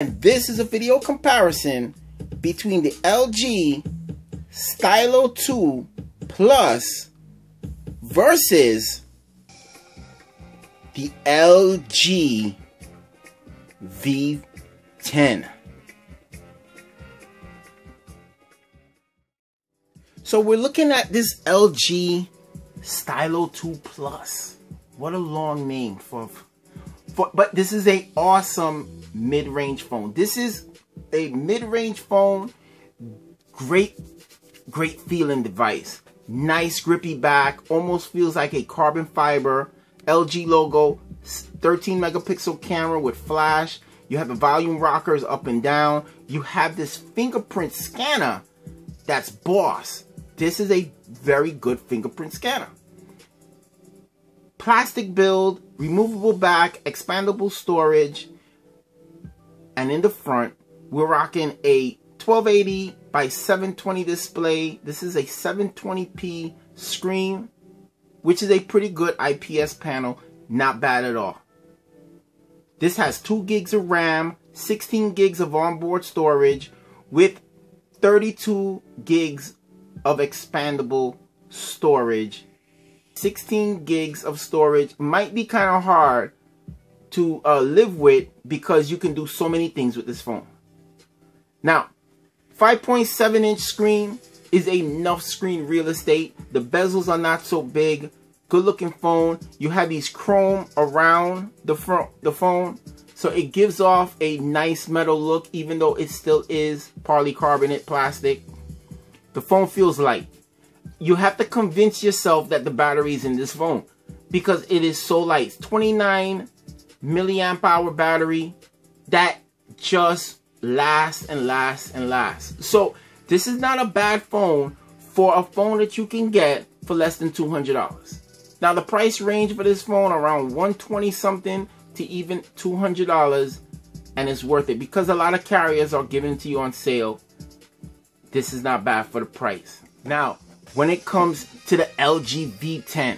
And this is a video comparison between the LG Stylo 2 Plus versus the LG V10. So we're looking at this LG Stylo 2 Plus. What a long name for, for but this is a awesome mid-range phone. This is a mid-range phone, great, great feeling device. Nice grippy back, almost feels like a carbon fiber. LG logo, 13 megapixel camera with flash. You have the volume rockers up and down. You have this fingerprint scanner that's boss. This is a very good fingerprint scanner. Plastic build, removable back, expandable storage, and in the front, we're rocking a 1280 by 720 display. This is a 720p screen, which is a pretty good IPS panel. Not bad at all. This has 2 gigs of RAM, 16 gigs of onboard storage, with 32 gigs of expandable storage. 16 gigs of storage might be kind of hard to uh, live with because you can do so many things with this phone. Now, 5.7 inch screen is enough screen real estate. The bezels are not so big. Good looking phone. You have these chrome around the front the phone. So it gives off a nice metal look even though it still is polycarbonate plastic. The phone feels light. You have to convince yourself that the battery is in this phone because it is so light. 29 milliamp hour battery that just lasts and lasts and lasts. So this is not a bad phone for a phone that you can get for less than $200. Now the price range for this phone around 120 something to even $200 and it's worth it because a lot of carriers are giving to you on sale. This is not bad for the price. Now, when it comes to the LG V10,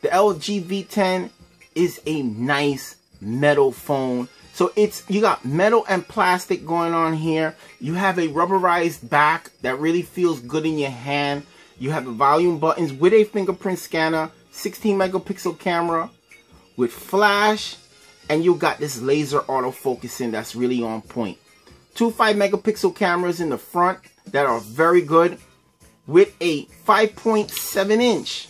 the LG V10 is a nice metal phone. So it's you got metal and plastic going on here. You have a rubberized back that really feels good in your hand. You have the volume buttons with a fingerprint scanner, 16 megapixel camera with flash, and you got this laser autofocusing that's really on point. Two 5 megapixel cameras in the front that are very good with a 5.7 inch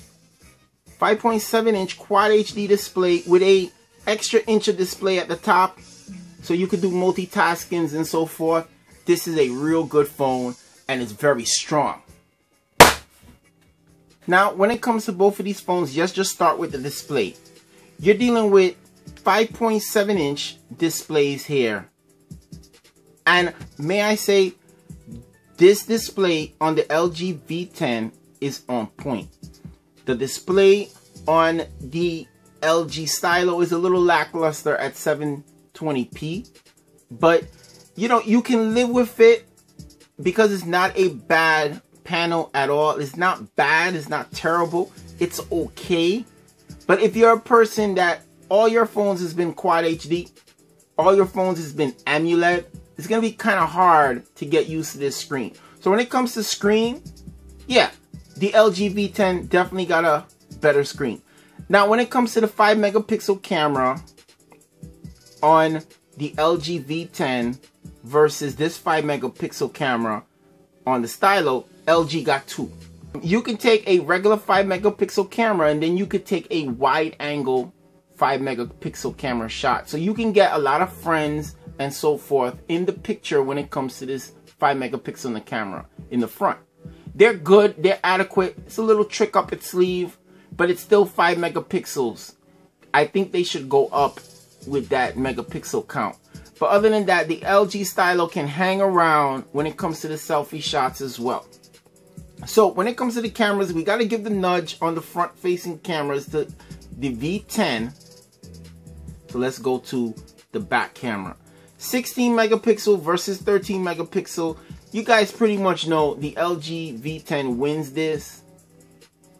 5.7 inch quad HD display with a extra inch of display at the top so you can do multitaskings and so forth. This is a real good phone and it's very strong. Now, when it comes to both of these phones, let's just start with the display. You're dealing with 5.7 inch displays here. And may I say, this display on the LG V10 is on point. The display on the LG Stylo is a little lackluster at 720p. But, you know, you can live with it because it's not a bad panel at all. It's not bad. It's not terrible. It's okay. But if you're a person that all your phones has been Quad HD, all your phones has been AMOLED, it's to be kind of hard to get used to this screen. So when it comes to screen, yeah, the LG V10 definitely got a better screen. Now, when it comes to the 5 megapixel camera on the LG V10 versus this 5 megapixel camera on the Stylo, LG got two. You can take a regular 5 megapixel camera and then you could take a wide angle 5 megapixel camera shot. So you can get a lot of friends and so forth in the picture when it comes to this 5 megapixel in the camera in the front. They're good, they're adequate. It's a little trick up its sleeve but it's still 5 megapixels. I think they should go up with that megapixel count. But other than that, the LG Stylo can hang around when it comes to the selfie shots as well. So when it comes to the cameras, we got to give the nudge on the front facing cameras to the V10. So let's go to the back camera. 16 megapixel versus 13 megapixel. You guys pretty much know the LG V10 wins this.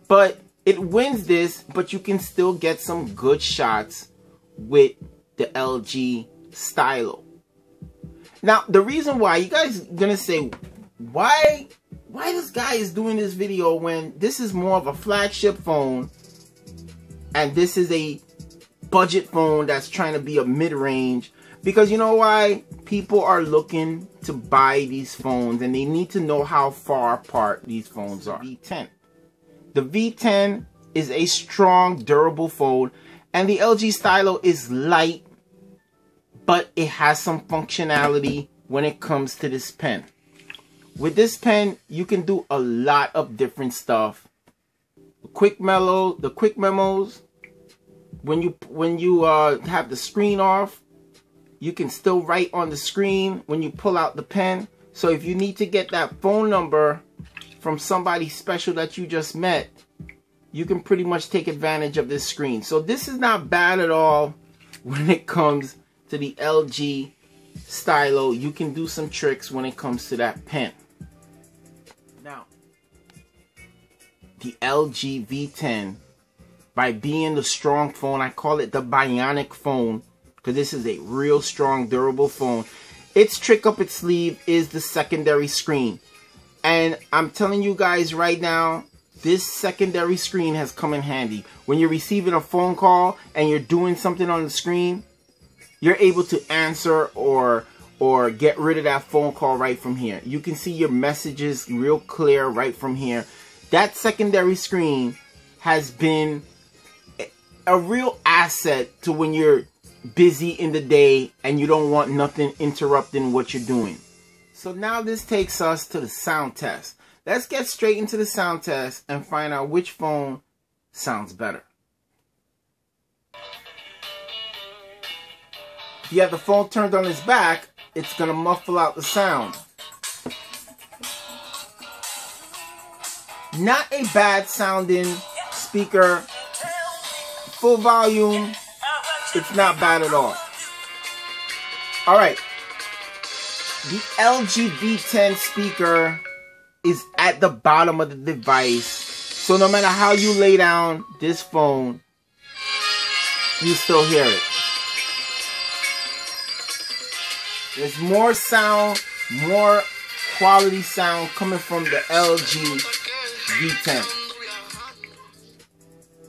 But it wins this, but you can still get some good shots with the LG Stylo. Now, the reason why you guys gonna say, why, why this guy is doing this video when this is more of a flagship phone and this is a budget phone that's trying to be a mid-range? Because you know why? People are looking to buy these phones and they need to know how far apart these phones are. V10 the v10 is a strong durable fold, and the lg stylo is light but it has some functionality when it comes to this pen with this pen you can do a lot of different stuff quick mellow the quick memos when you when you uh, have the screen off, you can still write on the screen when you pull out the pen. So if you need to get that phone number from somebody special that you just met, you can pretty much take advantage of this screen. So this is not bad at all when it comes to the LG Stylo. You can do some tricks when it comes to that pen. Now, the LG V10 by being the strong phone. I call it the bionic phone because this is a real strong, durable phone. Its trick up its sleeve is the secondary screen. And I'm telling you guys right now, this secondary screen has come in handy. When you're receiving a phone call and you're doing something on the screen, you're able to answer or or get rid of that phone call right from here. You can see your messages real clear right from here. That secondary screen has been a real asset to when you're busy in the day and you don't want nothing interrupting what you're doing. So now this takes us to the sound test. Let's get straight into the sound test and find out which phone sounds better. If you have the phone turned on its back, it's going to muffle out the sound. Not a bad sounding speaker full volume, it's not bad at all. All right. The LG V10 speaker is at the bottom of the device. So no matter how you lay down this phone, you still hear it. There's more sound, more quality sound coming from the LG V10.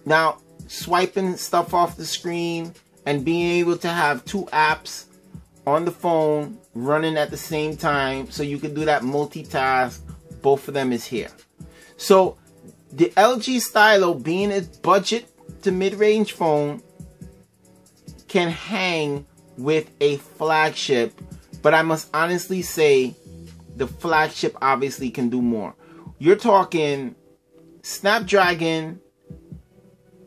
Now, swiping stuff off the screen and being able to have two apps on the phone running at the same time so you can do that multitask. Both of them is here. So the LG Stylo being a budget to mid-range phone can hang with a flagship but I must honestly say the flagship obviously can do more. You're talking Snapdragon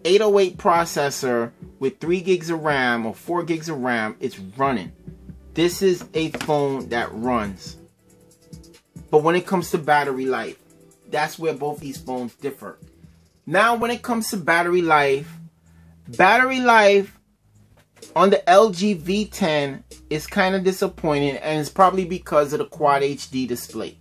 808 processor with 3 gigs of RAM or 4 gigs of RAM, it's running. This is a phone that runs. But when it comes to battery life, that's where both these phones differ. Now, when it comes to battery life, battery life on the LG V10 is kind of disappointing and it's probably because of the Quad HD display.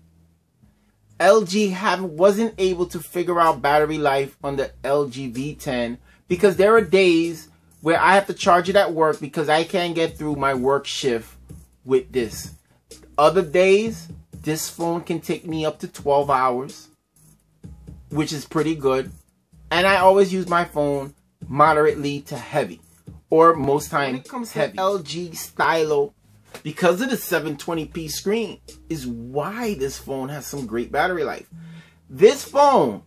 LG have wasn't able to figure out battery life on the LG V10 because there are days where I have to charge it at work because I can't get through my work shift with this. Other days, this phone can take me up to 12 hours, which is pretty good. And I always use my phone moderately to heavy, or most times comes heavy. LG Stylo because of the 720p screen is why this phone has some great battery life. This phone,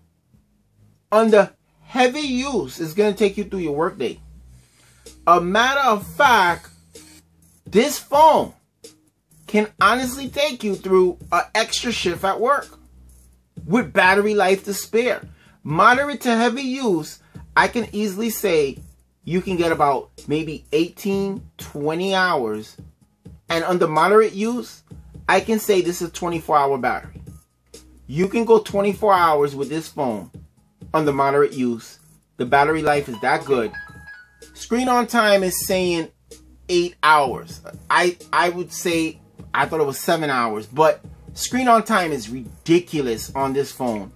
under heavy use, is going to take you through your workday. A matter of fact, this phone can honestly take you through an extra shift at work with battery life to spare. Moderate to heavy use, I can easily say you can get about maybe 18, 20 hours and under moderate use, I can say this is a 24 hour battery. You can go 24 hours with this phone under moderate use. The battery life is that good. Screen on time is saying eight hours. I, I would say, I thought it was seven hours, but screen on time is ridiculous on this phone.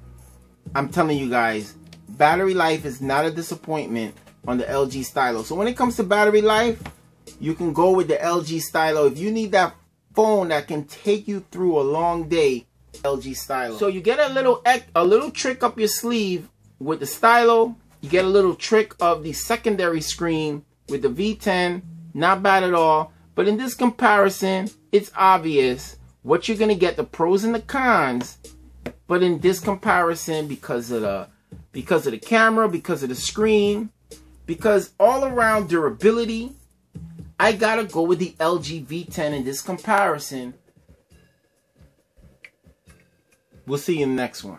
I'm telling you guys, battery life is not a disappointment on the LG Stylo. So when it comes to battery life, you can go with the LG Stylo. If you need that phone that can take you through a long day. LG Stylo. So you get a little a little trick up your sleeve with the stylo. You get a little trick of the secondary screen with the V10. Not bad at all. But in this comparison, it's obvious what you're gonna get, the pros and the cons. But in this comparison, because of the because of the camera, because of the screen, because all around durability, I gotta go with the LG V10 in this comparison. We'll see you in the next one.